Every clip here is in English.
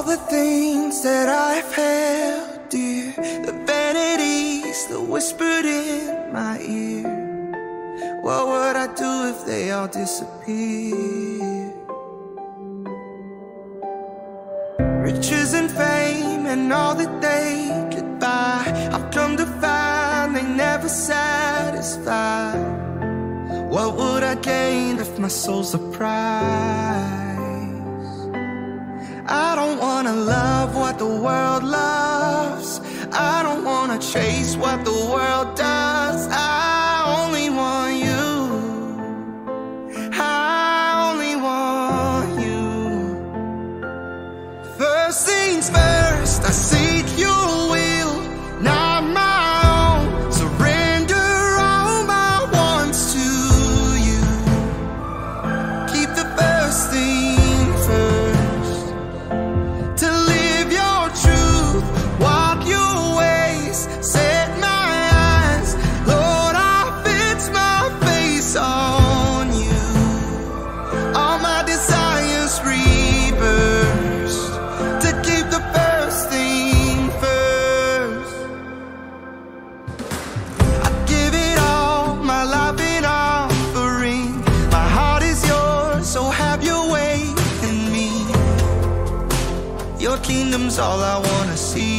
All the things that I've held dear The vanities that whispered in my ear What would I do if they all disappeared? Riches and fame and all that they could buy I've come to find they never satisfy What would I gain if my soul's a prize? wanna love what the world loves. I don't wanna chase what the world does. dreams, all I wanna see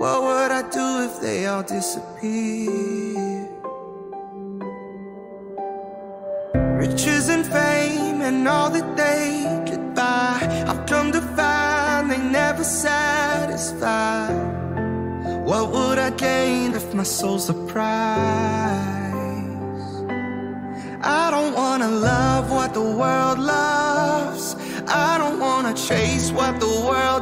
What would I do if they all disappeared? Riches and fame and all that they could buy I've come to find they never satisfy What would I gain if my soul's a prize? I don't wanna love what the world loves I don't wanna chase what the world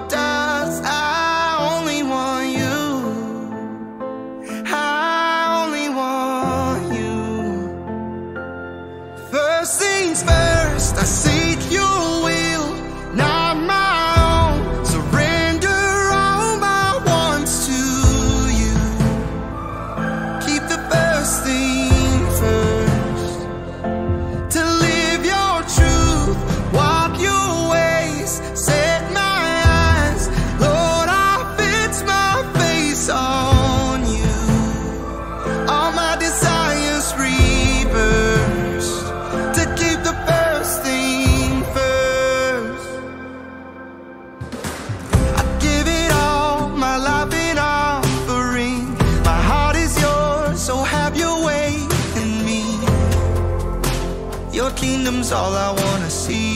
all I wanna see.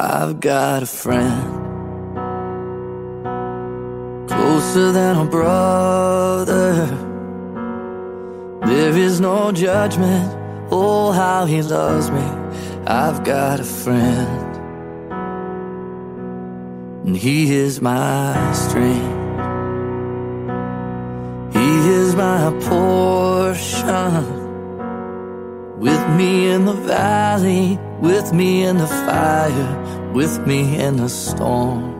I've got a friend closer than a brother. There is no judgment. Oh, how he loves me. I've got a friend, and he is my strength. He is my portion with me in the valley, with me in the fire, with me in the storm.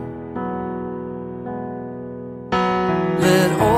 Let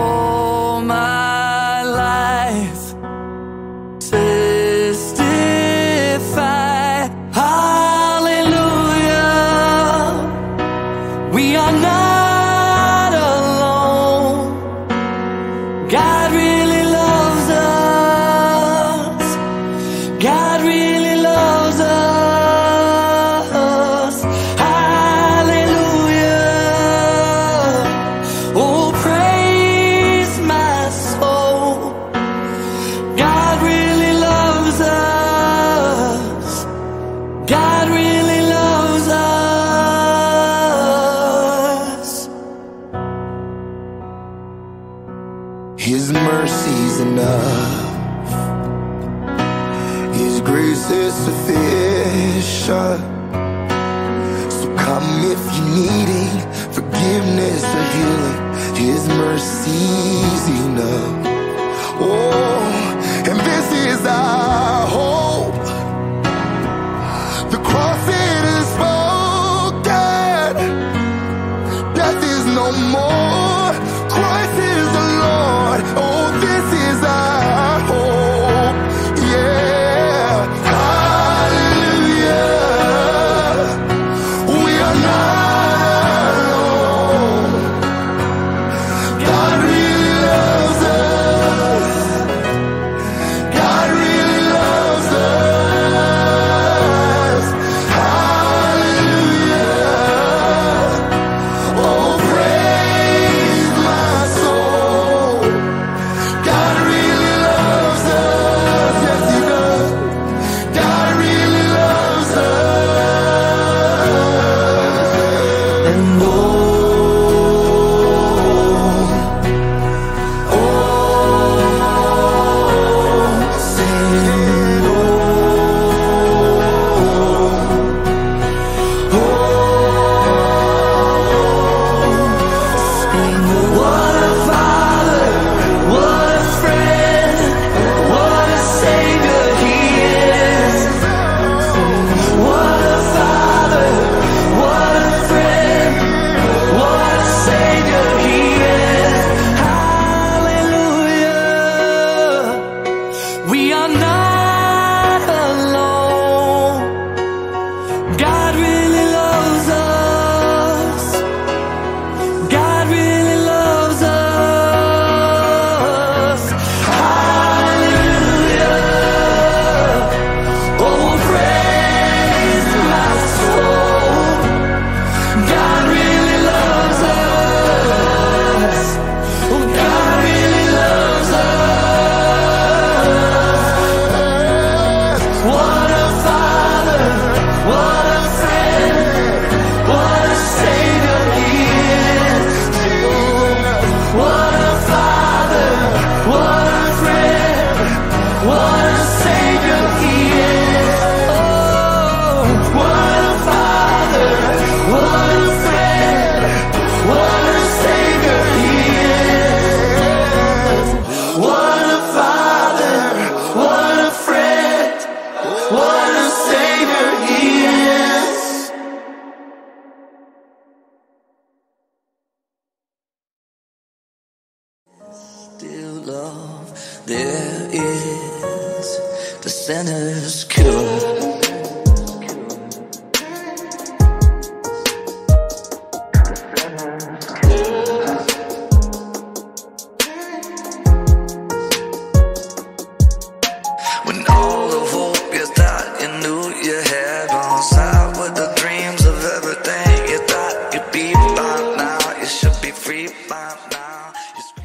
It's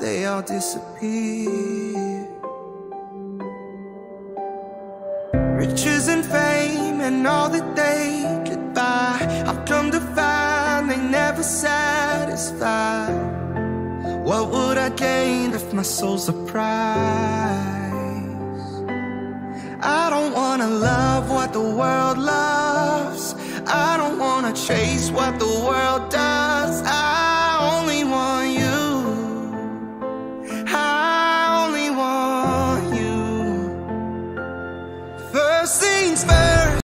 they all disappear? Riches and fame and all that they could buy. I've come to find they never satisfy. What would I gain if my soul's a prize? I don't wanna love what the world loves. I don't wanna chase what the world does.